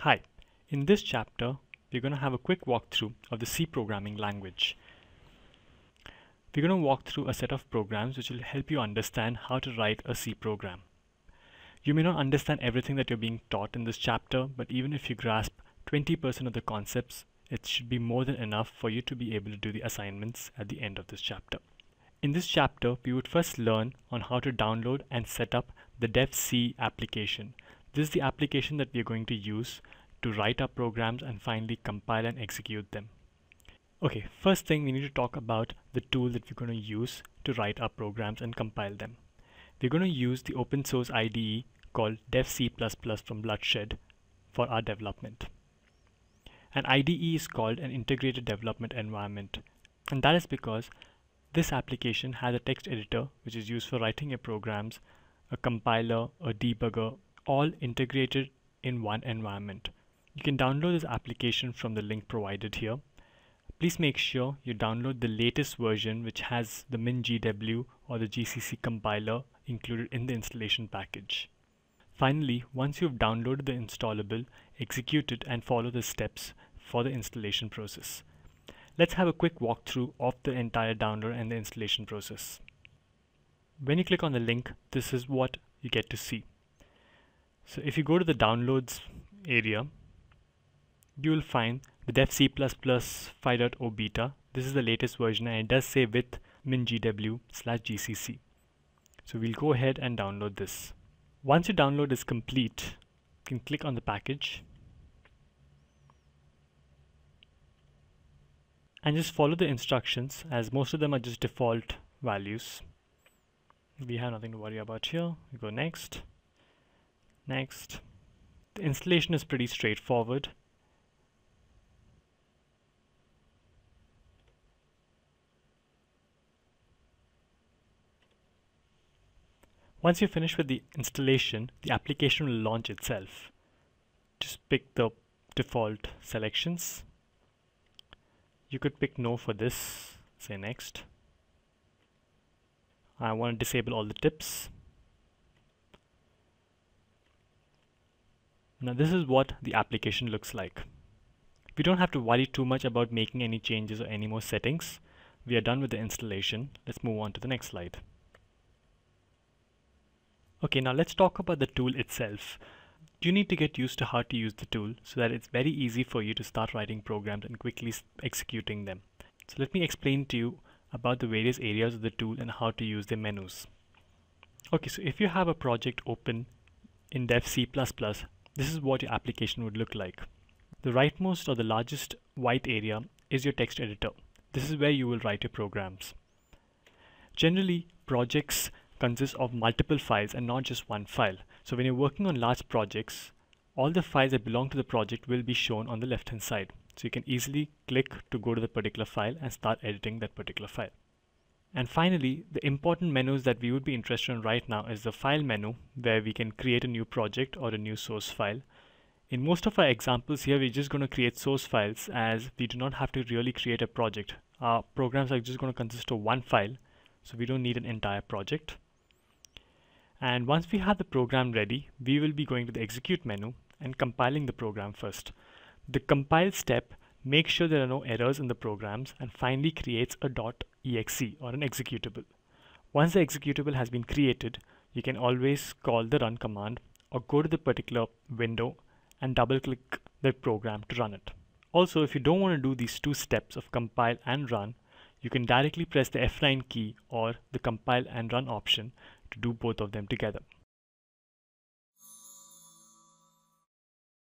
Hi, in this chapter we're going to have a quick walkthrough of the C programming language. We're going to walk through a set of programs which will help you understand how to write a C program. You may not understand everything that you're being taught in this chapter, but even if you grasp 20% of the concepts, it should be more than enough for you to be able to do the assignments at the end of this chapter. In this chapter, we would first learn on how to download and set up the DevC application. This is the application that we are going to use to write our programs and finally compile and execute them. Okay, first thing we need to talk about the tool that we're going to use to write our programs and compile them. We're going to use the open source IDE called DevC++ from Bloodshed for our development. An IDE is called an integrated development environment and that is because this application has a text editor which is used for writing your programs, a compiler, a debugger, all integrated in one environment. You can download this application from the link provided here. Please make sure you download the latest version which has the MinGW or the GCC compiler included in the installation package. Finally, once you've downloaded the installable, execute it and follow the steps for the installation process. Let's have a quick walkthrough of the entire download and the installation process. When you click on the link, this is what you get to see. So if you go to the downloads area, you will find the dev C++ 5.0 beta. This is the latest version and it does say with mingw slash gcc. So we'll go ahead and download this. Once your download is complete, you can click on the package and just follow the instructions as most of them are just default values. We have nothing to worry about here. We go next. Next. The installation is pretty straightforward. Once you finish with the installation, the application will launch itself. Just pick the default selections. You could pick no for this, say next. I want to disable all the tips. Now this is what the application looks like. We don't have to worry too much about making any changes or any more settings. We are done with the installation. Let's move on to the next slide. Okay, now let's talk about the tool itself. You need to get used to how to use the tool so that it's very easy for you to start writing programs and quickly executing them. So let me explain to you about the various areas of the tool and how to use the menus. Okay, so if you have a project open in Dev C++, this is what your application would look like. The rightmost or the largest white area is your text editor. This is where you will write your programs. Generally, projects consist of multiple files and not just one file. So when you're working on large projects, all the files that belong to the project will be shown on the left hand side. So you can easily click to go to the particular file and start editing that particular file. And finally, the important menus that we would be interested in right now is the file menu where we can create a new project or a new source file. In most of our examples here, we're just going to create source files as we do not have to really create a project. Our programs are just going to consist of one file, so we don't need an entire project. And once we have the program ready, we will be going to the execute menu and compiling the program first. The compile step makes sure there are no errors in the programs and finally creates a .exe or an executable. Once the executable has been created, you can always call the run command or go to the particular window and double click the program to run it. Also, if you don't want to do these two steps of compile and run, you can directly press the F9 key or the compile and run option to do both of them together.